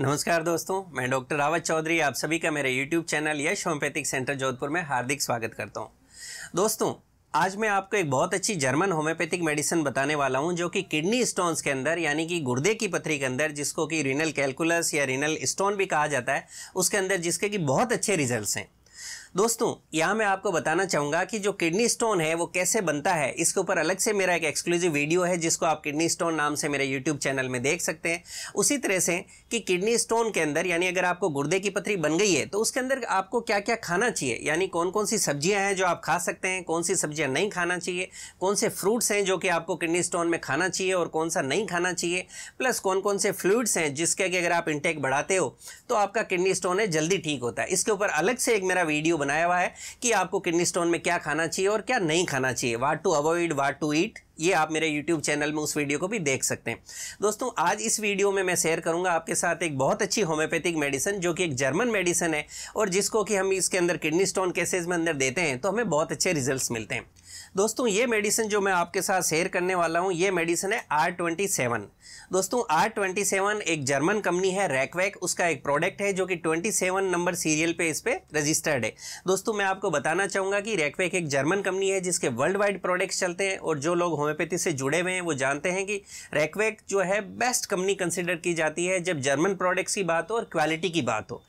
नमस्कार दोस्तों, मैं डॉक्टर रावत चौधरी, आप सभी का मेरे YouTube channel Yash homoeopathic centre Jodhpur में हार्दिक स्वागत करता हूँ। दोस्तों, आज मैं आपको एक बहुत अच्छी जर्मन होम्योपैथिक मेडिसिन बताने वाला हूँ, जो कि किडनी स्टोन्स के अंदर, यानी कि गुर्दे की पथरी के अंदर, जिसको कि रिनल कैलकुलस या रिनल स्टोन भी कहा जाता है, उसके अंदर जिसके कि बहुत अच्छे रिज़ल्ट हैं। दोस्तों, यहाँ मैं आपको बताना चाहूँगा कि जो किडनी स्टोन है, वो कैसे बनता है, इसके ऊपर अलग से मेरा एक एक्सक्लूसिव वीडियो है, जिसको आप किडनी स्टोन नाम से मेरे यूट्यूब चैनल में देख सकते हैं। उसी तरह से कि किडनी स्टोन के अंदर, यानी अगर आपको गुर्दे की पथरी बन गई है तो उसके अंदर आपको क्या क्या खाना चाहिए? यानी कौन कौन सी सब्ज़ियाँ हैं जो आप खा सकते हैं, कौन सी सब्ज़ियाँ नहीं खाना चाहिए, कौन से फ्रूट्स हैं जो कि आपको किडनी स्टोन में खाना चाहिए और कौन सा नहीं खाना चाहिए प्लस कौन कौन से फ्लूड्स हैं जिसके अगर आप इंटेक बढ़ाते हो तो आपका किडनी स्टोन है, जल्दी ठीक होता है। इसके ऊपर अलग से एक मेरा वीडियो बनाया हुआ है कि आपको किडनी स्टोन में क्या खाना चाहिए और क्या नहीं खाना चाहिए। What to avoid what to eat ये आप मेरे YouTube चैनल में उस वीडियो को भी देख सकते हैं। दोस्तों, आज इस वीडियो में मैं शेयर करूँगा आपके साथ एक बहुत अच्छी होम्योपैथिक मेडिसिन जो कि एक जर्मन मेडिसिन है और जिसको कि हम इसके अंदर किडनी स्टोन केसेज में अंदर देते हैं तो हमें बहुत अच्छे रिजल्ट्स मिलते हैं। दोस्तों, ये मेडिसिन जो मैं आपके साथ शेयर करने वाला हूँ, ये मेडिसिन है आर ट्वेंटी सेवन दोस्तों आर ट्वेंटी सेवन एक जर्मन कंपनी है रैकवैक उसका एक प्रोडक्ट है जो कि ट्वेंटी सेवन नंबर सीरियल पे इस पर रजिस्टर्ड है। दोस्तों, मैं आपको बताना चाहूँगा कि रैकवैक एक जर्मन कंपनी है जिसके वर्ल्ड वाइड प्रोडक्ट्स चलते हैं और जो लोग होम्योपैथी से जुड़े हुए हैं, वो जानते हैं कि रैकवैक जो है बेस्ट कंपनी कंसिडर की जाती है जब जर्मन प्रोडक्ट्स की बात हो और क्वालिटी की बात हो।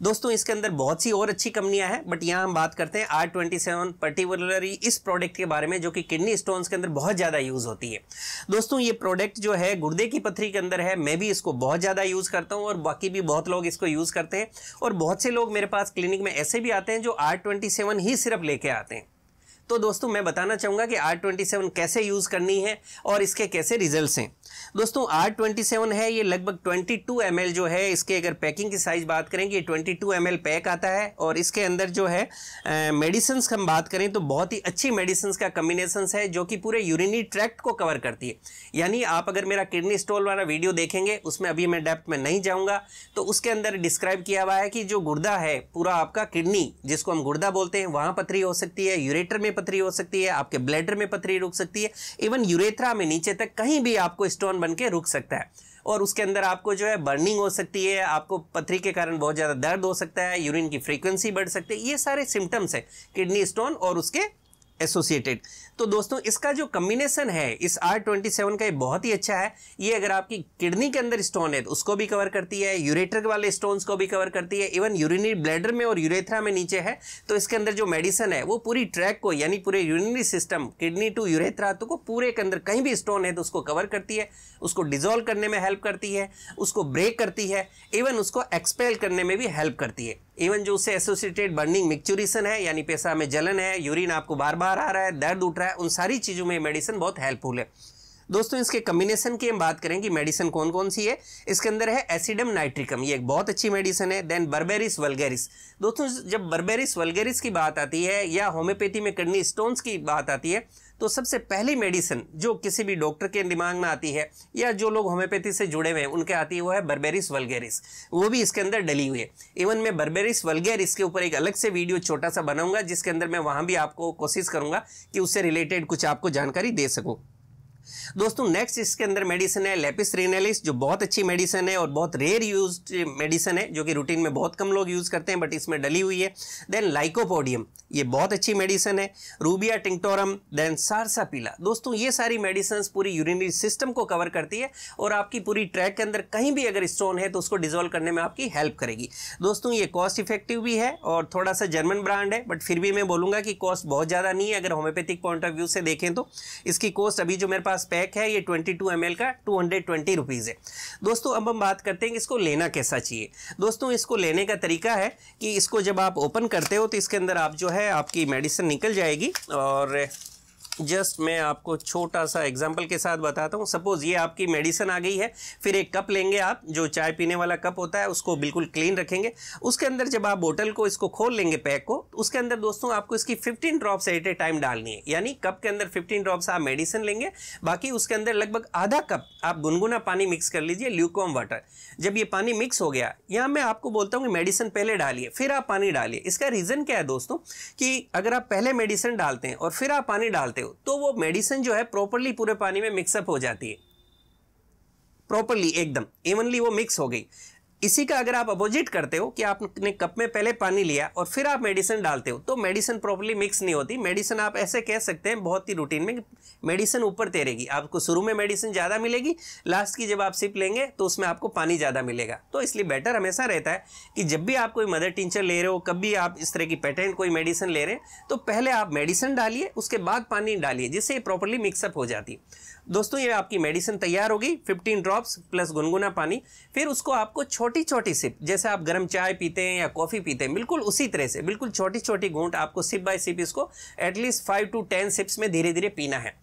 दोस्तों, इसके अंदर बहुत सी और अच्छी कंपनियाँ हैं बट यहाँ हम बात करते हैं आर ट्वेंटी सेवन पर्टिकुलरली इस प्रोडक्ट के बारे में जो कि किडनी स्टोन्स के अंदर बहुत ज़्यादा यूज़ होती है। दोस्तों, ये प्रोडक्ट जो है गुर्दे की पथरी के अंदर है, मैं भी इसको बहुत ज़्यादा यूज़ करता हूँ और बाकी भी बहुत लोग इसको यूज़ करते हैं। और बहुत से लोग मेरे पास क्लिनिक में ऐसे भी आते हैं जो आर ही सिर्फ़ लेके आते हैं। तो दोस्तों, मैं बताना चाहूँगा कि आर ट्वेंटी सेवन कैसे यूज़ करनी है और इसके कैसे रिजल्ट्स हैं। दोस्तों आर ट्वेंटी सेवन है, ये लगभग ट्वेंटी टू एम एल जो है, इसके अगर पैकिंग की साइज़ बात करें कि twenty two M L pack आता है और इसके अंदर जो है मेडिसिन हम बात करें तो बहुत ही अच्छी मेडिसिन का कम्बिनेशन है जो कि पूरे यूरिनी ट्रैक्ट को कवर करती है। यानी आप अगर मेरा किडनी स्टोल वाला वीडियो देखेंगे, उसमें अभी मैं डेप्थ में नहीं जाऊँगा तो उसके अंदर डिस्क्राइब किया हुआ है कि जो गुर्दा है, पूरा आपका किडनी जिसको हम गुर्दा बोलते हैं, वहाँ पथरी हो सकती है यूरेटर में पथरी हो सकती है, आपके ब्लैडर में पथरी रुक सकती है इवन यूरेथ्रा में नीचे तक कहीं भी आपको स्टोन बन के रुक सकता है। और उसके अंदर आपको जो है बर्निंग हो सकती है, आपको पथरी के कारण बहुत ज़्यादा दर्द हो सकता है यूरिन की फ्रीक्वेंसी बढ़ सकती है, ये सारे सिम्टम्स हैं किडनी स्टोन और उसके एसोसिएटेड तो दोस्तों, इसका जो कम्बिनेशन है, इस आर ट्वेंटी सेवन का ये बहुत ही अच्छा है। ये अगर आपकी किडनी के अंदर स्टोन है तो उसको भी कवर करती है यूरेटर वाले स्टोन्स को भी कवर करती है। इवन यूरिनरी ब्लैडर में और यूरेथ्रा में नीचे है तो इसके अंदर जो मेडिसन है, वो पूरी ट्रैक को, यानी पूरे urinary system kidney to urethra तो को पूरे के अंदर कहीं भी स्टोन है तो उसको कवर करती है, उसको डिजोल्व करने में हेल्प करती है, उसको ब्रेक करती है इवन उसको एक्सपेल करने में भी हेल्प करती है। इवन जो उससे एसोसिएटेड बर्निंग मिक्चुरेशन है, यानी पेशा में जलन है यूरिन आपको बार बार आ रहा है, दर्द उठ रहा है, उन सारी चीज़ों में मेडिसिन बहुत हेल्पफुल है। दोस्तों, इसके कम्बिनेशन की हम बात करें कि मेडिसिन कौन कौन सी है। इसके अंदर है एसिडम नाइट्रिकम ये एक बहुत अच्छी मेडिसिन है। देन बर्बेरिस वलगेरिस दोस्तों, जब बर्बेरिस वलगेरिस की बात आती है या होम्योपैथी में किडनी स्टोन्स की बात आती है तो सबसे पहली मेडिसिन जो किसी भी डॉक्टर के दिमाग में आती है या जो लोग होम्योपैथी से जुड़े हुए हैं, उनके आती है, वो है बर्बेरिस वलगेरिस वो भी इसके अंदर डली हुई है। इवन मैं बर्बेरिस वलगेरिस के ऊपर एक अलग से वीडियो छोटा सा बनाऊँगा, जिसके अंदर मैं वहाँ भी आपको कोशिश करूँगा कि उससे रिलेटेड कुछ आपको जानकारी दे सकूँ। दोस्तों नेक्स्ट इसके अंदर मेडिसिन है लेपिस रेनेलिस जो बहुत अच्छी मेडिसिन है और बहुत रेयर यूज़ मेडिसिन है, जो कि रूटीन में बहुत कम लोग यूज़ करते हैं बट इसमें डली हुई है। देन लाइकोपोडियम ये बहुत अच्छी मेडिसिन है। रूबिया टिंगटोरम देन सारसा पीला दोस्तों, ये सारी मेडिसिन पूरी यूरिनरी सिस्टम को कवर करती है और आपकी पूरी ट्रैक के अंदर कहीं भी अगर स्टोन है तो उसको डिजोल्व करने में आपकी हेल्प करेगी। दोस्तों, ये कॉस्ट इफ़ेक्टिव भी है और थोड़ा सा जर्मन ब्रांड है बट फिर भी मैं बोलूँगा कि कॉस्ट बहुत ज़्यादा नहीं है। अगर होम्योपैथिक पॉइंट ऑफ़ व्यू से देखें तो इसकी कॉस्ट अभी जो मेरे पास पैक है, ये ट्वेंटी टू का टू हंड्रेड ट्वेंटी रुपीज़ है। दोस्तों, अब हम बात करते हैं कि इसको लेना कैसा चाहिए। दोस्तों, इसको लेने का तरीका है कि इसको जब आप ओपन करते हो तो इसके अंदर आप जो है, आपकी मेडिसिन निकल जाएगी और जस्ट मैं आपको छोटा सा एग्ज़ाम्पल के साथ बताता हूँ। सपोज़ ये आपकी मेडिसिन आ गई है, फिर एक कप लेंगे आप, जो चाय पीने वाला कप होता है, उसको बिल्कुल क्लीन रखेंगे। उसके अंदर जब आप बोतल को इसको खोल लेंगे पैक को, उसके अंदर दोस्तों आपको इसकी 15 ड्रॉप्स एट ए टाइम डालनी है। यानी कप के अंदर 15 ड्रॉप्स आप मेडिसिन लेंगे, बाकी उसके अंदर लगभग आधा कप आप गुनगुना पानी मिक्स कर लीजिए ल्यूकॉम वाटर जब ये पानी मिक्स हो गया, यहाँ मैं आपको बोलता हूँ कि मेडिसिन पहले डालिए, फिर आप पानी डालिए। इसका रीज़न क्या है दोस्तों कि अगर आप पहले मेडिसिन डालते हैं और फिर आप पानी डालते हो हो तो वो मेडिसिन जो है प्रॉपरली पूरे पानी में मिक्सअप हो जाती है। प्रॉपरली एकदम इवनली वो मिक्स हो गई। इसी का अगर आप अपोजिट करते हो कि आपने कप में पहले पानी लिया और फिर आप मेडिसिन डालते हो तो मेडिसिन प्रॉपरली मिक्स नहीं होती। मेडिसिन आप ऐसे कह सकते हैं बहुत ही रूटीन में मेडिसिन ऊपर तैरेगी। आपको शुरू में मेडिसिन ज़्यादा मिलेगी लास्ट की जब आप सिप लेंगे तो उसमें आपको पानी ज़्यादा मिलेगा। तो इसलिए बेटर हमेशा रहता है कि जब भी आप कोई मदर टिंचर ले रहे हो कभी आप इस तरह की पैटर्न कोई मेडिसिन ले रहे हैं तो पहले आप मेडिसिन डालिए, उसके बाद पानी डालिए, जिससे प्रॉपरली मिक्सअप हो जाती। है दोस्तों, ये आपकी मेडिसिन तैयार होगी 15 ड्रॉप्स प्लस गुनगुना पानी। फिर उसको आपको छोटी छोटी सिप जैसे आप गर्म चाय पीते हैं या कॉफ़ी पीते हैं, बिल्कुल उसी तरह से, बिल्कुल छोटी छोटी घूंट आपको सिप बाय सिप इसको at least five to ten sips में धीरे धीरे पीना है।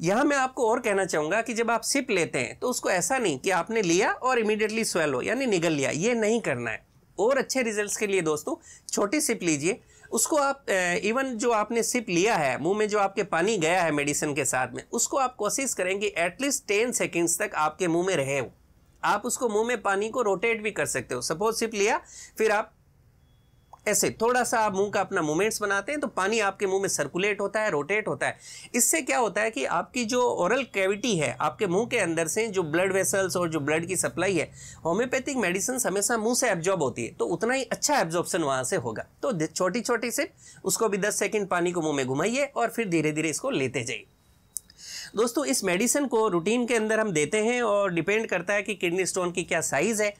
यहाँ मैं आपको और कहना चाहूँगा कि जब आप सिप लेते हैं तो उसको ऐसा नहीं कि आपने लिया और इमीडिएटली स्वेलो यानी निगल लिया, ये नहीं करना है। और अच्छे रिजल्ट्स के लिए दोस्तों, छोटी सिप लीजिए उसको आप इवन जो आपने सिप लिया है, मुँह में जो आपके पानी गया है मेडिसिन के साथ में, उसको आप कोशिश करें कि एटलीस्ट टेन सेकेंड्स तक आपके मुँह में रहे हो। आप उसको मुँह में पानी को रोटेट भी कर सकते हो। सपोज़ सिप लिया, फिर आप ऐसे थोड़ा सा आप मुँह का अपना मूवमेंट्स बनाते हैं तो पानी आपके मुँह में सर्कुलेट होता है रोटेट होता है। इससे क्या होता है कि आपकी जो ओरल कैविटी है, आपके मुँह के अंदर से जो ब्लड वेसल्स और जो ब्लड की सप्लाई है होम्योपैथिक मेडिसिन हमेशा मुँह से एब्जॉर्ब होती है तो उतना ही अच्छा एब्जॉर्बन वहाँ से होगा। तो छोटी छोटी से उसको भी दस सेकेंड पानी को मुँह में घुमाइए और फिर धीरे धीरे इसको लेते जाइए। दोस्तों, इस मेडिसिन को रूटीन के अंदर हम देते हैं और डिपेंड करता है कि किडनी स्टोन की क्या साइज़ है।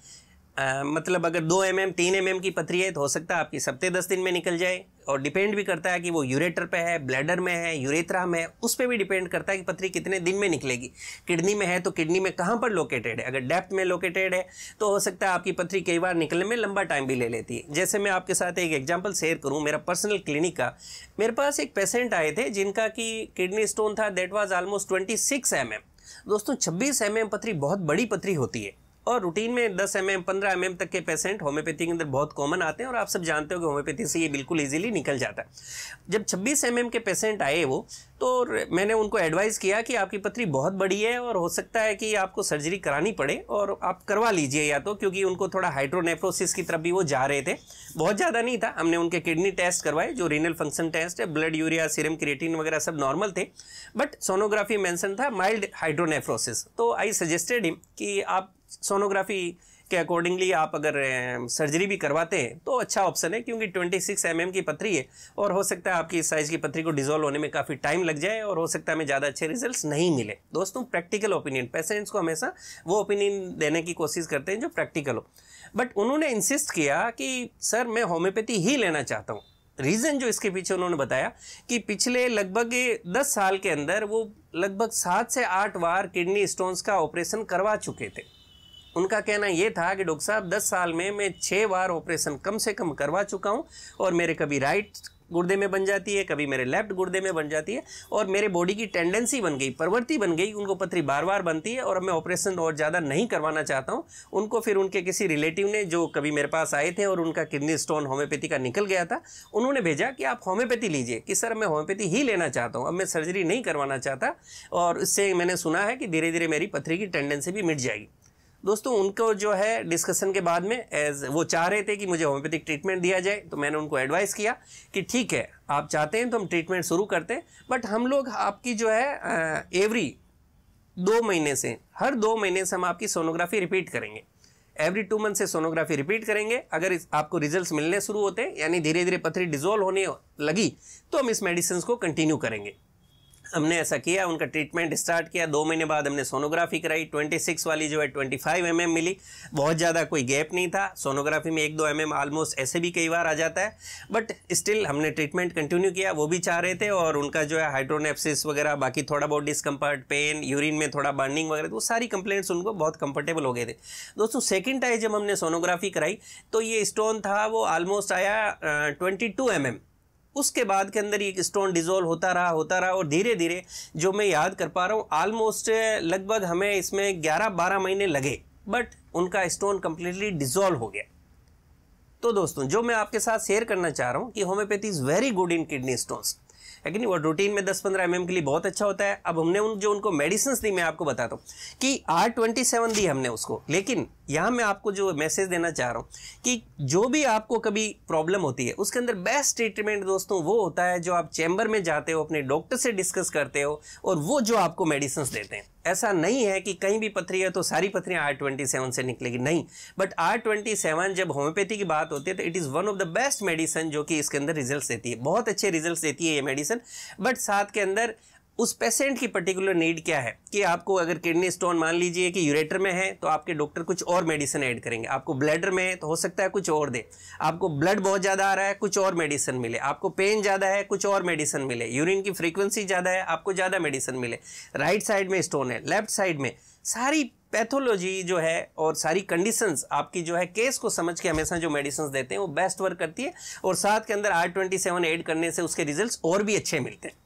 आ, मतलब अगर दो एम एम तीन एम एम की पथरी है तो हो सकता है आपकी सप्ते दस दिन में निकल जाए। और डिपेंड भी करता है कि वो यूरेटर पे है ब्लैडर में है यूरेथ्रा में है उस पर भी डिपेंड करता है कि पथरी कितने दिन में निकलेगी। किडनी में है तो किडनी में कहाँ पर लोकेटेड है? अगर डेप्थ में लोकेटेड है तो हो सकता है आपकी पथरी कई बार निकलने में लंबा टाइम भी ले लेती है। जैसे मैं आपके साथ एक एग्ज़ाम्पल शेयर करूँ मेरा पर्सनल क्लिनिक का। मेरे पास एक पेशेंट आए थे जिनका कि किडनी स्टोन था that was almost twenty six M M दोस्तों छब्बीस एम एम पथरी बहुत बड़ी पथरी होती है। और रूटीन में 10 एम एम पंद्रह एम तक के पेशेंट होम्योपैथी के अंदर बहुत कॉमन आते हैं और आप सब जानते हो कि होम्योपैथी से ये बिल्कुल इजीली निकल जाता है। जब 26 एम के पेशेंट आए वो तो मैंने उनको एडवाइस किया कि आपकी पथरी बहुत बड़ी है और हो सकता है कि आपको सर्जरी करानी पड़े और आप करवा लीजिए या तो क्योंकि उनको थोड़ा हाइड्रोनेफ्रोसिस की तरफ़ भी वो जा रहे थे। बहुत ज़्यादा नहीं था, हमने उनके किडनी टेस्ट करवाए, जो रीनल फ़ंक्शन टेस्ट है ब्लड यूरिया सीरम क्रिएटिन वगैरह सब नॉर्मल थे। बट सोनोग्राफी मेंशन था माइल्ड हाइड्रोनेफ्रोसिस तो आई सजेस्टेड हिम कि आप सोनोग्राफी के अकॉर्डिंगली आप अगर सर्जरी भी करवाते हैं तो अच्छा ऑप्शन है, क्योंकि 26 सिक्स mm की पथरी है, और हो सकता है आपकी इस साइज़ की पथरी को डिजोल्व होने में काफ़ी टाइम लग जाए, और हो सकता है हमें ज़्यादा अच्छे रिजल्ट्स नहीं मिले। दोस्तों प्रैक्टिकल ओपिनियन पेशेंट्स को हमेशा वो ओपिनियन देने की कोशिश करते हैं जो प्रैक्टिकल हो। बट उन्होंने इंसिस्ट किया कि, सर, मैं होम्योपैथी ही लेना चाहता हूँ। रीज़न जो इसके पीछे उन्होंने बताया कि पिछले लगभग दस साल के अंदर वो लगभग सात से आठ बार किडनी स्टोन्स का ऑपरेशन करवा चुके थे। उनका कहना ये था कि डॉक्टर साहब, दस साल में मैं छः बार ऑपरेशन कम से कम करवा चुका हूँ और मेरे कभी राइट गुर्दे में बन जाती है, कभी मेरे लेफ़्ट गुर्दे में बन जाती है और मेरे बॉडी की टेंडेंसी बन गई, प्रवृत्ति बन गई, उनको पथरी बार बार बनती है और अब मैं ऑपरेशन और ज़्यादा नहीं करवाना चाहता हूँ। उनको फिर उनके किसी रिलेटिव ने जो कभी मेरे पास आए थे और उनका किडनी स्टोन होम्योपैथी का निकल गया था, उन्होंने भेजा कि आप होम्योपैथी लीजिए कि सर, मैं होम्योपैथी ही लेना चाहता हूँ, अब मैं सर्जरी नहीं करवाना चाहता और इससे मैंने सुना है कि धीरे धीरे मेरी पथरी की टेंडेंसी भी मिट जाएगी। दोस्तों, उनको जो है डिस्कशन के बाद में एज वो चाह रहे थे कि मुझे होम्योपैथिक ट्रीटमेंट दिया जाए तो मैंने उनको एडवाइस किया कि ठीक है, आप चाहते हैं तो हम ट्रीटमेंट शुरू करते हैं बट हम लोग आपकी जो है एवरी दो महीने से, हर दो महीने से हम आपकी सोनोग्राफी रिपीट करेंगे। एवरी टू मंथ से सोनोग्राफी रिपीट करेंगे। अगर आपको रिजल्ट्स मिलने शुरू होते यानी धीरे धीरे पथरी डिजोल्व होने लगी तो हम इस मेडिसिन को कंटिन्यू करेंगे। हमने ऐसा किया, उनका ट्रीटमेंट स्टार्ट किया। दो महीने बाद हमने सोनोग्राफी कराई। 26 वाली जो है 25 फाइव mm मिली। बहुत ज़्यादा कोई गैप नहीं था। सोनोग्राफी में एक दो एम mm ऑलमोस्ट ऐसे भी कई बार आ जाता है। बट स्टिल हमने ट्रीटमेंट कंटिन्यू किया। वो भी चाह रहे थे और उनका जो है हाइड्रोनेप्सिस वगैरह, बाकी थोड़ा बहुत डिस्कम्फर्ट पेन यूरिन में थोड़ा बर्निंग वगैरह, वो सारी कंप्लेंट्स उनको बहुत कंफर्टेबल हो गए थे। दोस्तों सेकेंड टाइम जब हमने सोनोग्राफी कराई तो ये स्टोन था, वो ऑलमोस्ट आया ट्वेंटी टू एम एम उसके बाद के अंदर ये स्टोन डिजोल्व होता रहा होता रहा और धीरे धीरे जो मैं याद कर पा रहा हूँ ऑलमोस्ट लगभग हमें इसमें 11-12 महीने लगे बट उनका स्टोन कम्प्लीटली डिजोल्व हो गया। तो दोस्तों, जो मैं आपके साथ शेयर करना चाह रहा हूँ कि homoeopathy is very good in kidney stones है कि नहीं वो रूटीन में 10-15 एम के लिए बहुत अच्छा होता है। अब हमने उन, जो उनको मेडिसिन दी, मैं आपको बताता हूँ कि आर ट्वेंटी सेवन दी हमने उसको। लेकिन यहाँ मैं आपको जो मैसेज देना चाह रहा हूँ कि जो भी आपको कभी प्रॉब्लम होती है, उसके अंदर बेस्ट ट्रीटमेंट दोस्तों वो होता है जो आप चैम्बर में जाते हो, अपने डॉक्टर से डिस्कस करते हो और वो जो आपको मेडिसिन देते हैं। ऐसा नहीं है कि कहीं भी पथरी है तो सारी पथरियाँ आर ट्वेंटी सेवन से निकलेगी। नहीं बट आर ट्वेंटी सेवन जब होम्योपैथी की बात होती है तो it is one of the best medicine जो कि इसके अंदर रिज़ल्ट देती है। बहुत अच्छे रिज़ल्ट देती है ये मेडिसन बट साथ के अंदर उस पेशेंट की पर्टिकुलर नीड क्या है? कि आपको अगर किडनी स्टोन मान लीजिए कि यूरेटर में है तो आपके डॉक्टर कुछ और मेडिसिन ऐड करेंगे। आपको ब्लडर में है तो हो सकता है कुछ और दे। आपको ब्लड बहुत ज़्यादा आ रहा है, कुछ और मेडिसिन मिले। आपको पेन ज़्यादा है, कुछ और मेडिसिन मिले। यूरिन की फ्रीक्वेंसी ज़्यादा है, आपको ज़्यादा मेडिसिन मिले। राइट साइड में स्टोन है लेफ़्ट साइड में। सारी पैथोलॉजी जो है और सारी कंडीशंस आपकी जो है केस को समझ के हमेशा जो मेडिसिन देते हैं, वो बेस्ट वर्क करती है। और साथ के अंदर आर ट्वेंटी सेवन एड करने से उसके रिज़ल्ट और भी अच्छे मिलते हैं।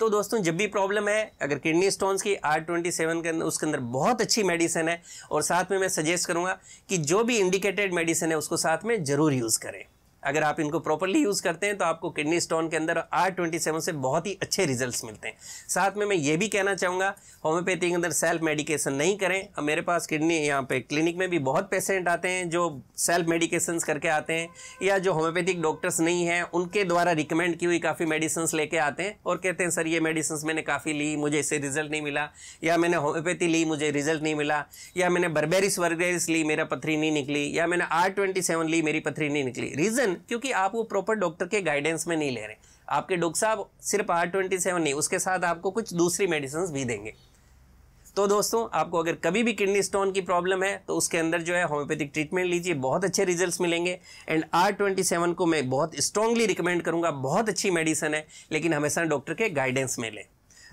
तो दोस्तों, जब भी प्रॉब्लम है, अगर किडनी स्टोन्स की आर ट्वेंटी सेवन के अंदर, उसके अंदर बहुत अच्छी मेडिसिन है, और साथ में मैं सजेस्ट करूँगा कि जो भी इंडिकेटेड मेडिसिन है, उसको साथ में ज़रूर यूज़ करें। अगर आप इनको प्रॉपरली यूज़ करते हैं तो आपको किडनी स्टोन के अंदर आर ट्वेंटी सेवन से बहुत ही अच्छे रिजल्ट्स मिलते हैं। साथ में मैं ये भी कहना चाहूँगा होम्योपैथी के अंदर सेल्फ मेडिकेशन नहीं करें। अब मेरे पास किडनी, यहाँ पे क्लिनिक में भी बहुत पेशेंट आते हैं जो सेल्फ मेडिकेशन करके आते हैं, या जो होम्योपैथिक डॉक्टर्स नहीं हैं, उनके द्वारा रिकमेंड की हुई काफ़ी मेडिसिन लेके आते हैं और कहते हैं, सर, ये मेडिसिन मैंने काफ़ी ली, मुझे इससे रिज़ल्ट नहीं मिला। या, मैंने होम्योपैथी ली, मुझे रिज़ल्ट नहीं मिला। या, मैंने बर्बेरिस वर्गेरिस ली, मेरा पथरी नहीं निकली। या, मैंने आर ट्वेंटी सेवन ली, मेरी पथरी नहीं निकली। रीज़न क्योंकि आप वो प्रॉपर डॉक्टर के गाइडेंस में नहीं ले रहे। आपके डॉक्टर साहब सिर्फ़ आर ट्वेंटी सेवन नहीं, उसके साथ आपको कुछ दूसरी मेडिसिन भी देंगे। तो दोस्तों, आपको अगर कभी भी किडनी स्टोन की प्रॉब्लम है तो उसके अंदर जो है होम्योपैथिक ट्रीटमेंट लीजिए, बहुत अच्छे रिजल्ट्स मिलेंगे। एंड आर ट्वेंटी सेवन को मैं बहुत स्ट्रांगली रिकमेंड करूँगा, बहुत अच्छी मेडिसिन है, लेकिन हमेशा डॉक्टर के गाइडेंस में लें।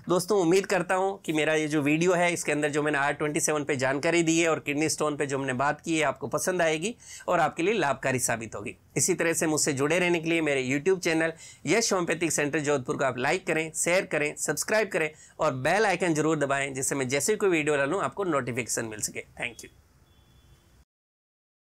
दोस्तों, उम्मीद करता हूँ कि मेरा ये जो वीडियो है, इसके अंदर जो मैंने आर ट्वेंटी सेवन पर जानकारी दी है और किडनी स्टोन पर जो हमने बात की है, आपको पसंद आएगी और आपके लिए लाभकारी साबित होगी। इसी तरह से मुझसे जुड़े रहने के लिए मेरे YouTube channel Yash homoeopathic centre Jodhpur को आप लाइक करें शेयर करें सब्सक्राइब करें और बेल आइकन ज़रूर दबाएँ, जिससे मैं जैसे कोई वीडियो डालूँ, आपको नोटिफिकेशन मिल सके। Thank you